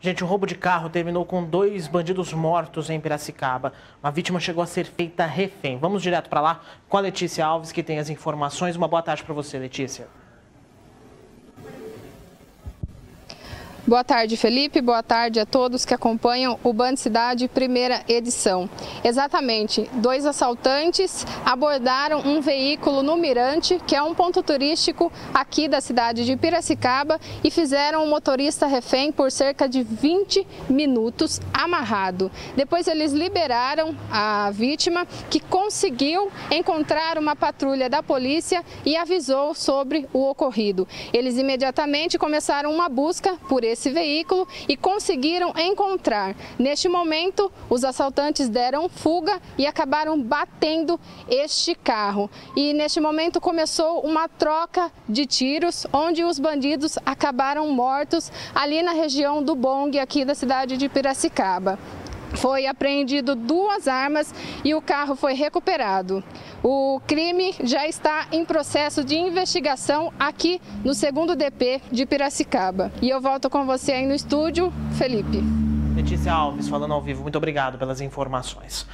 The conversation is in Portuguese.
Gente, o roubo de carro terminou com dois bandidos mortos em Piracicaba. Uma vítima chegou a ser feita refém. Vamos direto para lá com a Letícia Alves, que tem as informações. Uma boa tarde para você, Letícia. Boa tarde, Felipe. Boa tarde a todos que acompanham o Band Cidade primeira edição. Exatamente, dois assaltantes abordaram um veículo no Mirante, que é um ponto turístico aqui da cidade de Piracicaba, e fizeram o motorista refém por cerca de 20 minutos amarrado. Depois eles liberaram a vítima, que conseguiu encontrar uma patrulha da polícia e avisou sobre o ocorrido. Eles imediatamente começaram uma busca por esse esse veículo e conseguiram encontrar. Neste momento, os assaltantes deram fuga e acabaram batendo este carro. E neste momento começou uma troca de tiros, onde os bandidos acabaram mortos ali na região do Bong, aqui da cidade de Piracicaba foi apreendido duas armas e o carro foi recuperado. O crime já está em processo de investigação aqui no segundo DP de Piracicaba. E eu volto com você aí no estúdio, Felipe. Letícia Alves, falando ao vivo, muito obrigado pelas informações.